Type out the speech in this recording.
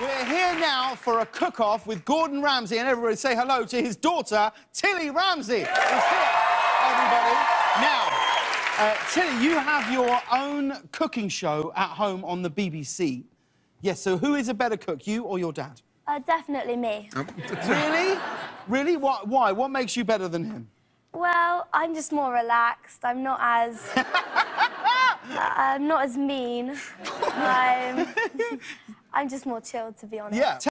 We're here now for a cook-off with Gordon Ramsay, and everybody say hello to his daughter, Tilly Ramsay. Is here, everybody. Now, uh, Tilly, you have your own cooking show at home on the BBC. Yes, so who is a better cook, you or your dad? Uh, definitely me. really? Really? What, why? What makes you better than him? Well, I'm just more relaxed. I'm not as. I'm not as mean. I'm, I'm just more chilled, to be honest. Yeah.